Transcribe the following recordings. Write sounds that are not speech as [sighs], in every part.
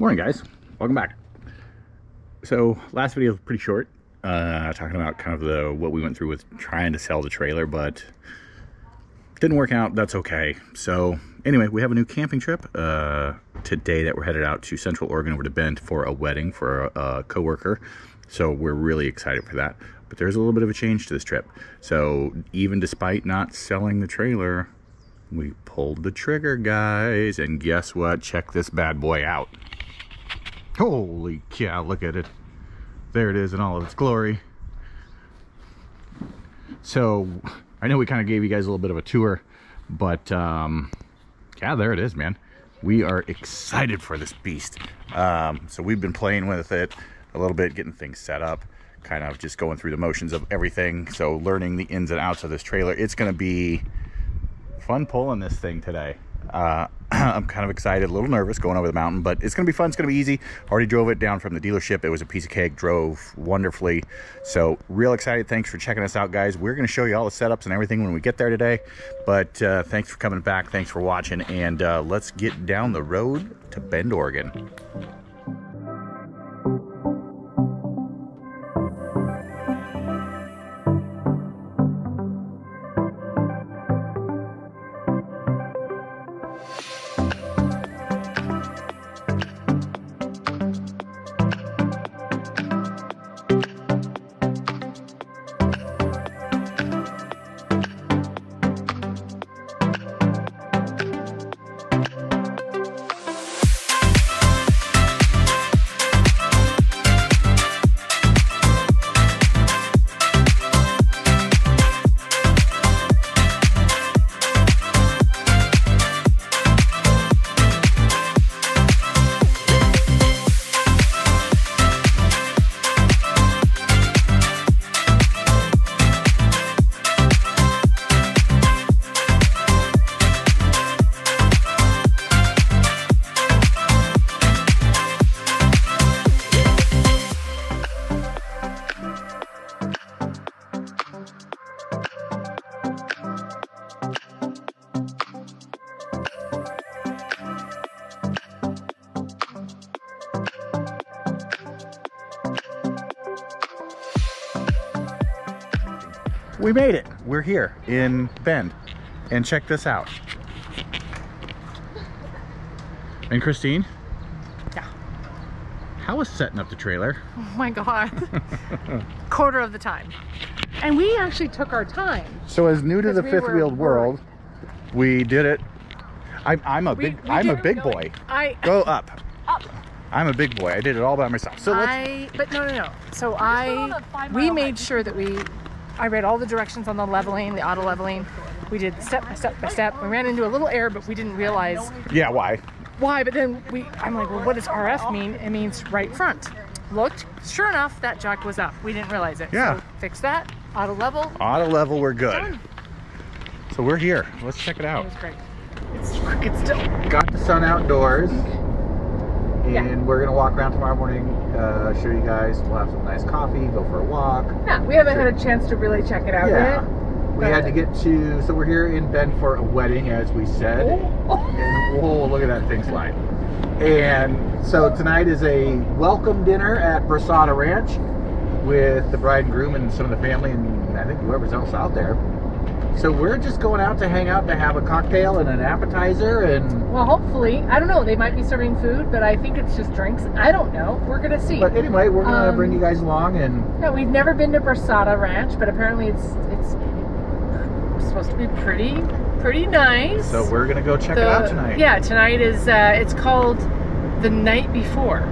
Morning guys, welcome back. So last video was pretty short, uh, talking about kind of the what we went through with trying to sell the trailer, but didn't work out, that's okay. So anyway, we have a new camping trip uh, today that we're headed out to Central Oregon over to Bend for a wedding for a, a coworker. So we're really excited for that. But there's a little bit of a change to this trip. So even despite not selling the trailer, we pulled the trigger, guys. And guess what? Check this bad boy out. Holy cow, look at it. There it is in all of its glory. So, I know we kind of gave you guys a little bit of a tour, but um, yeah, there it is, man. We are excited for this beast. Um, so we've been playing with it a little bit, getting things set up, kind of just going through the motions of everything. So learning the ins and outs of this trailer. It's going to be fun pulling this thing today. Uh, [clears throat] I'm kind of excited, a little nervous going over the mountain, but it's going to be fun. It's going to be easy. Already drove it down from the dealership. It was a piece of cake, drove wonderfully. So, real excited. Thanks for checking us out, guys. We're going to show you all the setups and everything when we get there today. But uh, thanks for coming back. Thanks for watching. And uh, let's get down the road to Bend, Oregon. Here in Bend. And check this out. And Christine? Yeah. How was setting up the trailer? Oh my God. [laughs] Quarter of the time. And we actually took our time. So as new to the we fifth were wheeled world, we did it. I'm, I'm a We- big we I'm a big boy. I, Go up. Up. I'm a big boy. I did it all by myself. So let's I, but no, no, no. So on I, a five we mile made hike. sure that we, I read all the directions on the leveling, the auto leveling. We did step by step by step. We ran into a little error, but we didn't realize Yeah, why? why. But then we, I'm like, well, what does RF mean? It means right front. Looked, sure enough, that jack was up. We didn't realize it. Yeah. So fix that. Auto level. Auto level, we're good. Done. So we're here. Let's check it It out. was great. It's crooked still. Got the sun outdoors. And Yeah. we're gonna walk around tomorrow morning, uh, show you guys. We'll have some nice coffee, go for a walk. Yeah, we haven't had a chance to really check it out Yeah. yet. We had to get to, so we're here in Bend for a wedding, as we said. Oh. And whoa, look at that thing slide. And so tonight is a welcome dinner at Brasada Ranch with the bride and groom and some of the family and I think whoever's else out there. So we're just going out to hang out to have a cocktail and an appetizer and Well, hopefully, I don't know. They might be serving food, but I think it's just drinks. I don't know. We're gonna see. but anyway, we're gonna Um, bring you guys along and no, we've never been to Brasada Ranch, but apparently it's it's supposed to be pretty pretty nice. so we're gonna go check it out tonight. Yeah, tonight is uh, it's called the night before.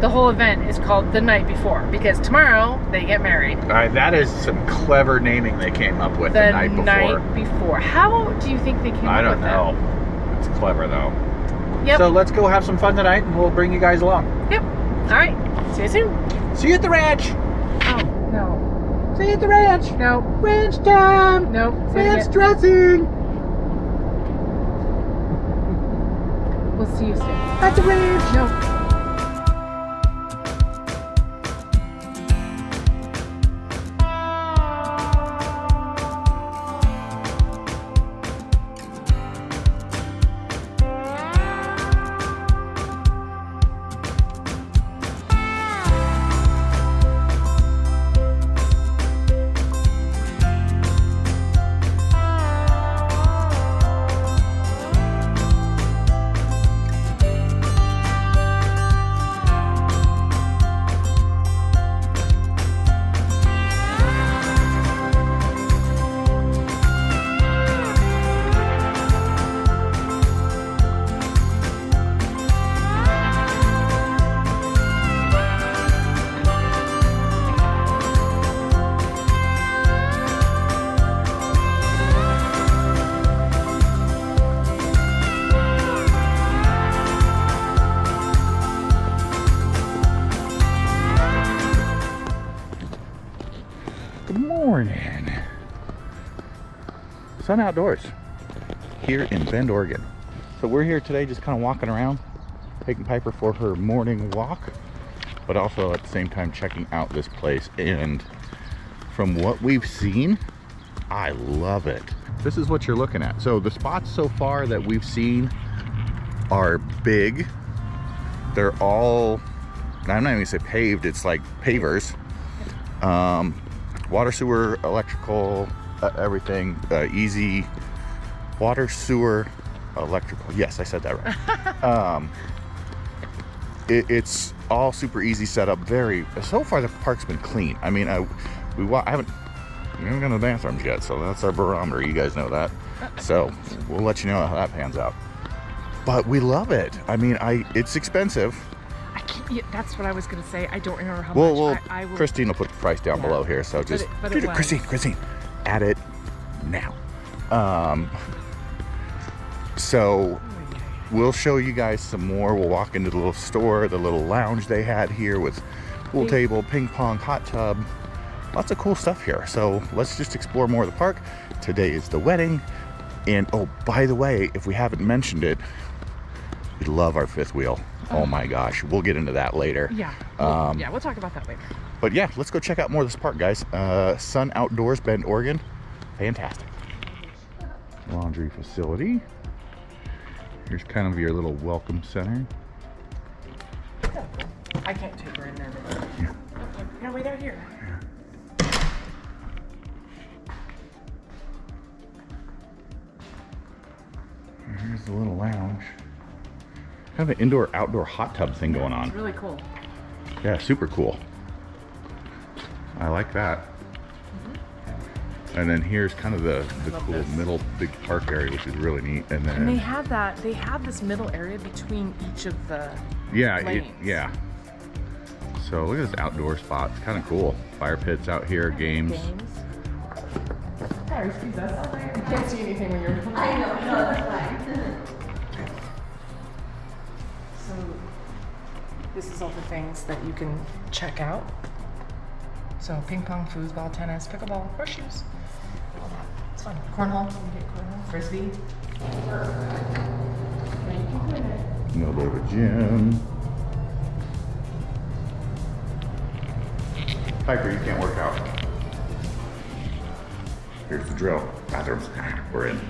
The whole event is called the night before because tomorrow they get married. All right, that is some clever naming they came up with the, The night before. night before. How do you think they came I up don't with know. It's clever though. that? Yep. So let's go have some fun tonight and we'll bring you guys along. yep. All right. See you soon. See you at the ranch. Oh no. See you at the ranch. No. Ranch time. No. Ranch dressing. We'll see you soon. At the ranch. No. Sun Outdoors here in Bend, Oregon. So we're here today just kind of walking around, taking Piper for her morning walk, but also at the same time checking out this place. And from what we've seen, I love it. This is what you're looking at. So the spots so far that we've seen are big. They're all, I'm not even gonna say paved, it's like pavers. Um, water, sewer, electrical, uh, everything, uh, easy. Water, sewer, electrical. Yes, I said that right. [laughs] um, it, it's all super easy setup. Very, so far the park's been clean. I mean, I, we, wa- I haven't, we haven't gone to the bathrooms yet, so that's our barometer. You guys know that. So we'll let you know how that pans out. But we love it. I mean, I, it's expensive. I can't, yeah, that's what I was gonna say. I don't remember how Well, much. well, I, I will, Christine will put the price down Yeah. below here. So just, it- but it Christine, Christine, add it now. Um, so we'll show you guys some more. We'll walk into the little store, the little lounge they had here with pool table, ping pong, hot tub, lots of cool stuff here. So let's just explore more of the park. Today is the wedding. And oh, by the way, if we haven't mentioned it, we love our fifth wheel. Oh my gosh, we'll get into that later. Yeah. Um, yeah, we'll talk about that later. But yeah, let's go check out more of this park, guys. Uh, Sun Outdoors, Bend, Oregon. Fantastic. Laundry facility. Here's kind of your little welcome center. I can't take her in there. Yeah, wait out here. Here's the little lounge. Kind of an indoor outdoor hot tub thing going on. It's really cool. Yeah, super cool. I like that. And then here's kind of the, the cool this. middle big park area, which is really neat. And then And they have that. They have this middle area between each of the. Yeah, it, lanes. yeah. So look at this outdoor spot. It's kind of cool. Fire pits out here, games. games. Sorry, excuse us. You can't see anything when you're. I know, [laughs] no, that's fine. So, this is all the things that you can check out. So, ping pong, foosball, tennis, pickleball, horseshoes. All that. It's fun. Cornhole. Cornhole. Frisbee. Of a gym. Piper, you can't work out. Here's the drill. Bathrooms. [laughs] We're in.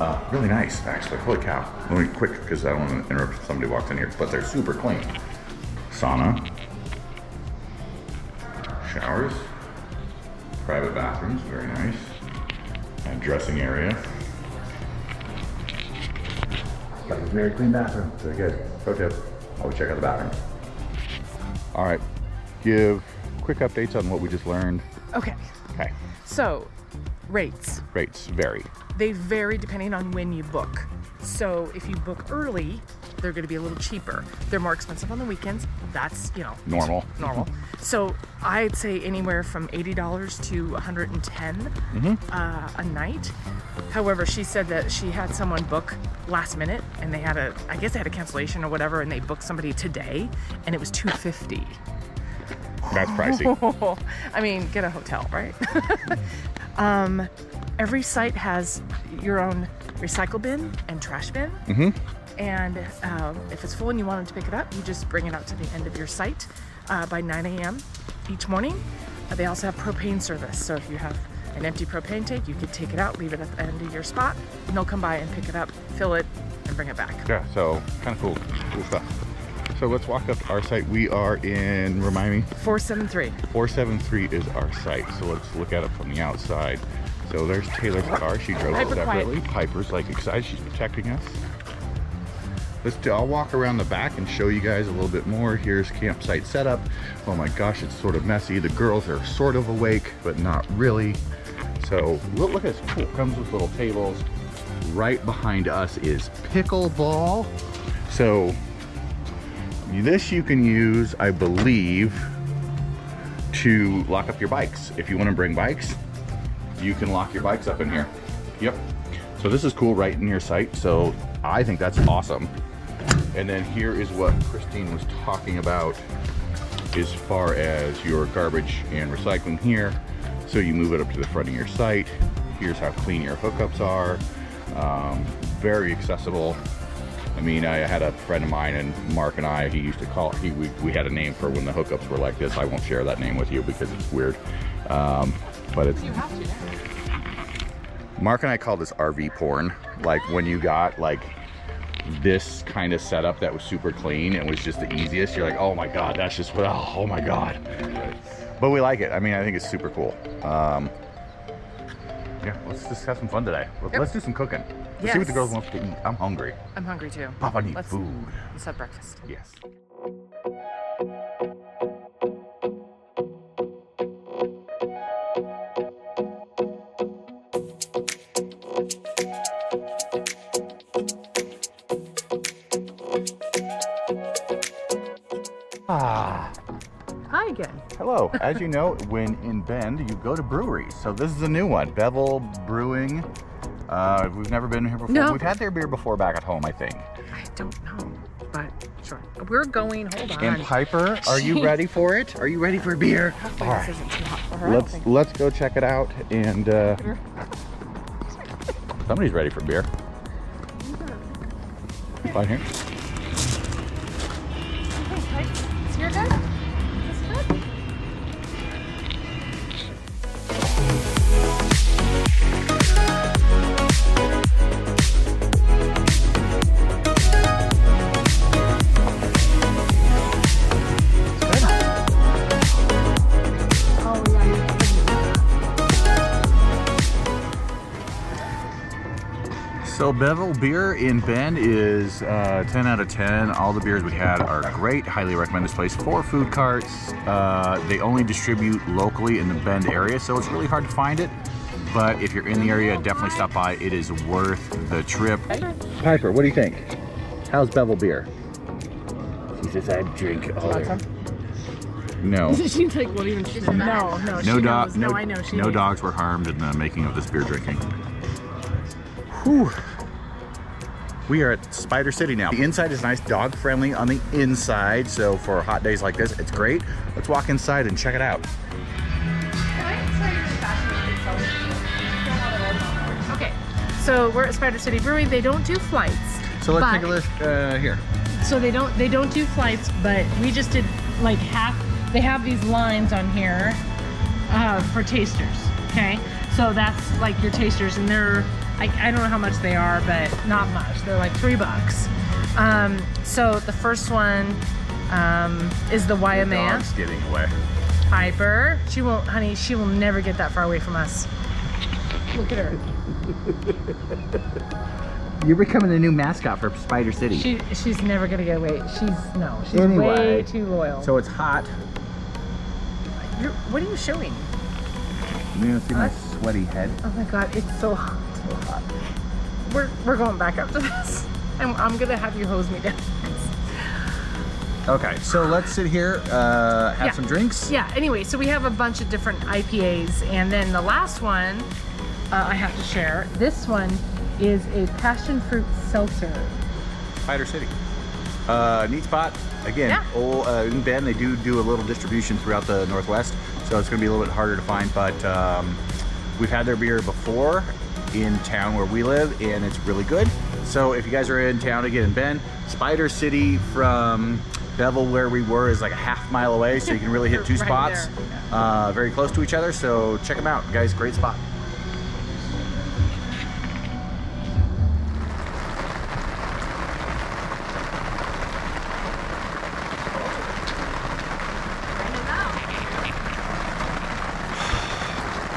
Uh, really nice, actually. Holy cow. Let me quick because I don't want to interrupt if somebody walks in here, but they're super clean. Sauna. Showers. Private bathrooms. Very nice. And dressing area. Like a very clean bathroom. Very good. Pro tip. Always check out the bathroom. All right. Give quick updates on what we just learned. Okay. Okay. So, rates. Rates vary. They vary depending on when you book. So, if you book early, they're going to be a little cheaper. They're more expensive on the weekends. That's, you know, Normal. normal. [laughs] So I'd say anywhere from eighty dollars to one hundred and uh, a night. However, she said that she had someone book last minute, and they had a, I guess they had a cancellation or whatever, and they booked somebody today, and it was two fifty. That's pricey. [laughs] I mean, get a hotel, right? [laughs] um, every site has your own recycle bin and trash bin. mm-hmm. And um, if it's full and you wanted to pick it up, you just bring it out to the end of your site uh, by 9 a.m. each morning. Uh, they also have propane service. So if you have an empty propane tank, you could take it out, leave it at the end of your spot, and they'll come by and pick it up, fill it, and bring it back. Yeah, so kind of cool, cool stuff. So let's walk up to our site. We are in, remind me, 473. 473 is our site. So let's look at it from the outside. So there's Taylor's car. She drove it Piper, quiet. separately. Piper's like excited. She's protecting us. Let's do, I'll walk around the back and show you guys a little bit more. Here's campsite setup. Oh my gosh, it's sort of messy. The girls are sort of awake, but not really. So look, look at this. Cool. Comes with little tables. Right behind us is pickleball. So this you can use, I believe, to lock up your bikes. If you want to bring bikes, you can lock your bikes up in here. Yep. So this is cool right in your site. So I think that's awesome. And then here is what Christine was talking about as far as your garbage and recycling here. So you move it up to the front of your site. Here's how clean your hookups are. Um, very accessible. I mean, I had a friend of mine, and Mark and I, he used to call, he, we, we had a name for when the hookups were like this. I won't share that name with you because it's weird. Um, but it's, You have to now. Mark and I call this RV porn. Like when you got like this kind of setup that was super clean and was just the easiest, you're like, oh my God, that's just, oh, oh my God. But we like it. I mean, I think it's super cool. Um, yeah, let's just have some fun today. Let's, Yep. do some cooking. Let's see what the girls want to eat. I'm hungry. I'm hungry too. Papa needs food. Let's have breakfast. Yes. Again. hello. As you know, when in Bend, you go to breweries. So this is a new one, Bevel Brewing. Uh, we've never been here before. No. We've had their beer before back at home, I think. I don't know, but sure. We're going. Hold on. And Piper, are you [laughs] ready for it? Are you ready for beer? Hopefully All this isn't too hot for her. Let's let's go check it out and uh, [laughs] somebody's ready for beer. [laughs] Is here Bevel beer in Bend is uh, 10 out of 10. All the beers we had are great. Highly recommend this place for food carts. Uh, they only distribute locally in the Bend area, so it's really hard to find it. But if you're in the area, definitely stop by. It is worth the trip. Piper, what do you think? How's Bevel beer? She says I drink all Want [laughs] some? No. [laughs] She's like, what even? She no, no, she No, knows. No, no, I know. She no knows. dogs were harmed in the making of this beer drinking. Whew. We are at Spider City now. The inside is nice, dog friendly on the inside. So for hot days like this, it's great. Let's walk inside and check it out. Okay, so we're at Spider City Brewing. They don't do flights. So let's take a look uh, here. So they don't they don't do flights, but we just did like half. They have these lines on here uh, for tasters. Okay, so that's like your tasters, and they're I, I don't know how much they are, but not much. They're like three bucks. Um, so the first one um, is the Waimea Dog's getting away. Piper. She won't, honey. She will never get that far away from us. Look at her. [laughs] You're becoming the new mascot for Spider City. She she's never gonna get away. She's no. She's Anyway, way too loyal. so it's hot. You're, what are you showing? You gonna see my sweaty head? Oh my god, it's so hot. We're we're going back up to this. [laughs] I'm, I'm gonna have you hose me down. Okay, so let's sit here, uh, have Yeah. some drinks. Yeah. Anyway, so we have a bunch of different IPAs, and then the last one uh, I have to share. This one is a passion fruit seltzer. Spider City. Uh, neat spot. Again, Yeah. old, uh, in Bend, they do do a little distribution throughout the Northwest, so it's going to be a little bit harder to find. But um, we've had their beer before in town where we live, and it's really good. So if you guys are in town again in Bend, Spider City from Bevel, where we were, is like a half mile away, so you can really hit [laughs] two Right spots, there, uh, very close to each other. So check them out, guys. Great spot. [sighs]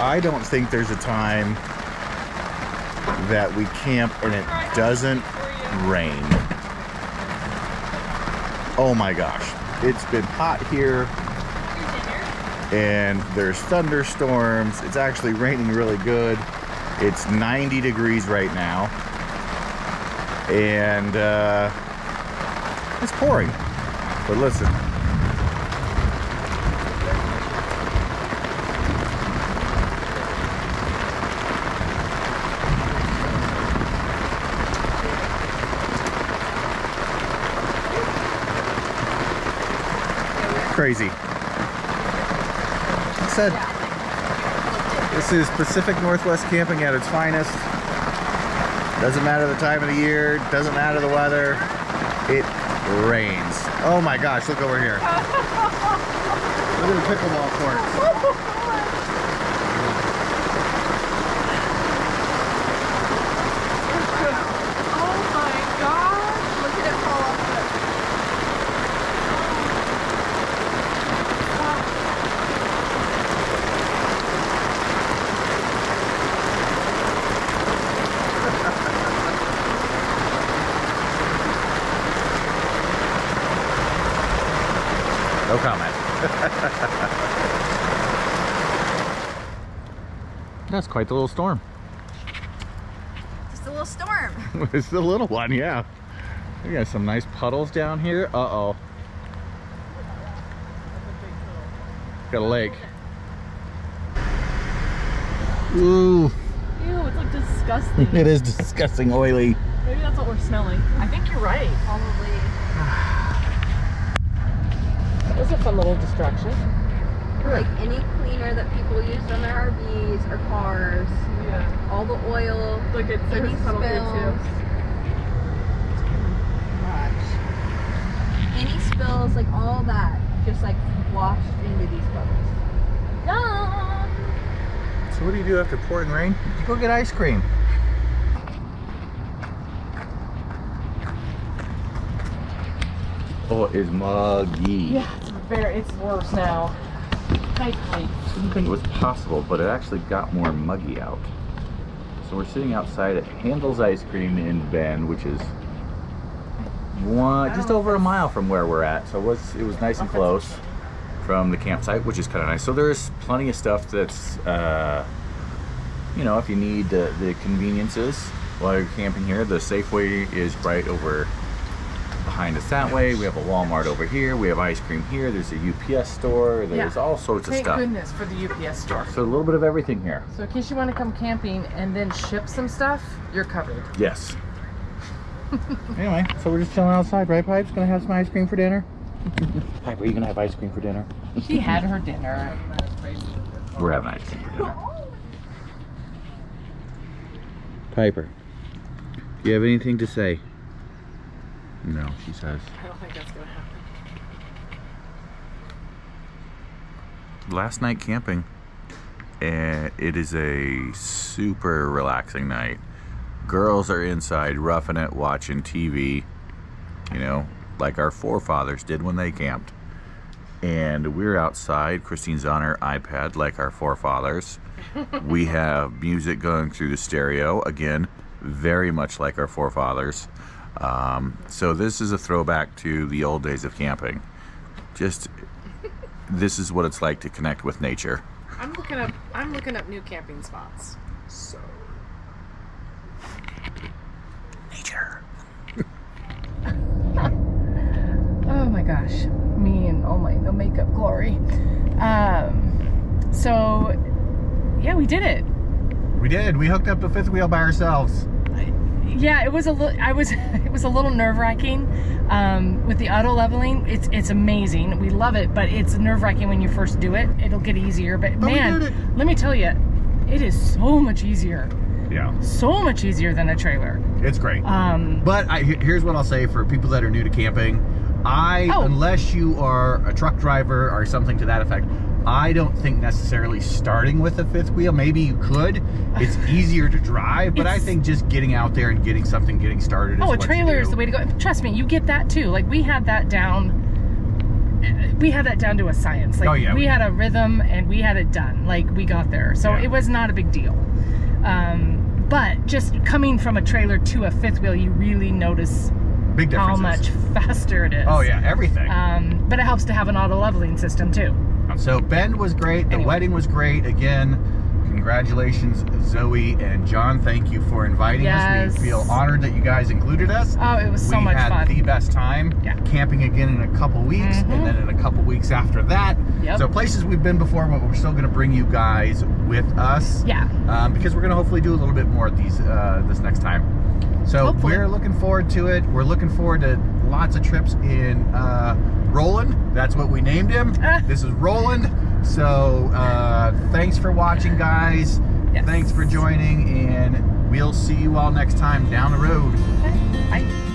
I don't think there's a time that we camp and it doesn't rain. Oh my gosh. It's been hot here and there's thunderstorms. It's actually raining really good. It's 90 degrees right now. And uh, it's pouring. But listen, crazy. I said This is Pacific Northwest camping at its finest. Doesn't matter the time of the year, doesn't matter the weather. It rains. Oh my gosh, look over here. Look at the pickleball courts. Oh my gosh! Look at it fall off the. No comment. That's quite the little storm. Just a little storm. [laughs] [laughs] it's the little one, yeah. We got some nice puddles down here. Uh-oh. Got a lake. Ooh, Ew, it's like [laughs] disgusting. it is disgusting oily. Maybe that's what we're smelling. I think you're right. Probably. [sighs] That was a fun little distraction. Like any cleaner that people use on their RVs or cars, Yeah. all the oil, Look, it's any there's a puddle here spills. too. Gosh. Any spills, like all that, just like washed into these puddles. Yum! So what do you do after pouring rain? You go get ice cream. Oh, it is muggy. Yeah, it's very. It's worse now. Didn't think it was possible, but it actually got more muggy out. So we're sitting outside at Handel's Ice Cream in Bend, which is one just over a mile from where we're at. So it was it was nice and close from the campsite, which is kind of nice. So there's plenty of stuff that's uh, you know if you need the conveniences while you're camping here. The Safeway is right over behind us that way. We have a Walmart over here. We have ice cream here. There's a UPS store. There's Yeah. all sorts of stuff. Thank stuff. goodness for the UPS store. So a little bit of everything here. So in case you want to come camping and then ship some stuff, you're covered. Yes. [laughs] anyway, so we're just chilling outside, right, Pipes? Gonna have some ice cream for dinner? [laughs] Pipe, are you gonna have ice cream for dinner? [laughs] She had her dinner. We're having ice cream for dinner. Piper, do you have anything to say? No, she says. I don't think that's gonna happen. Last night camping, and it is a super relaxing night. Girls are inside roughing it, watching TV, you know, like our forefathers did when they camped. And we're outside. Christine's on her iPad, like our forefathers. [laughs] we have music going through the stereo, again, very much like our forefathers. Um, so, this is a throwback to the old days of camping. Just, this is what it's like to connect with nature. I'm looking up. I'm looking up new camping spots. So Nature. [laughs] Oh my gosh, me and all my no makeup glory. Um, so yeah, we did it. We did. We hooked up the fifth wheel by ourselves. Yeah, it was a little. I was. [laughs] It was a little nerve wracking. Um, with the auto leveling, it's it's amazing. We love it, but it's nerve wracking when you first do it. It'll get easier, but, But man, let me tell you, it is so much easier. Yeah, So much easier than a trailer. it's great. Um, But I, here's what I'll say for people that are new to camping. I, Oh. unless you are a truck driver or something to that effect, I don't think necessarily starting with a fifth wheel. Maybe you could. It's [laughs] easier to drive, but I think just getting out there and getting something, getting started. Is Oh, a trailer is the way to go. Trust me, you get that too. Like we had that down. We had that down to a science. Like Oh, yeah, we we had a rhythm and we had it done. Like we got there, so Yeah. it was not a big deal. Um, but just coming from a trailer to a fifth wheel, you really notice Big how much faster it is. Oh yeah, everything. Um, but it helps to have an auto leveling system too. So Bend was great. The Anyway. wedding was great. Again, congratulations, Zoe and John. Thank you for inviting us. We feel honored that you guys included us. Oh, it was so we much had fun. the best time. Yeah. Camping again in a couple weeks, Mhm. and then in a couple weeks after that. Yep. So places we've been before, but we're still going to bring you guys with us. Yeah. Um, because we're going to hopefully do a little bit more of these uh, this next time. So Hopefully. we're looking forward to it. We're looking forward to lots of trips in uh, Roland. That's what we named him. Ah. this is Roland. So uh, thanks for watching, guys. Yes. Thanks for joining, and we'll see you all next time down the road. Okay. Bye.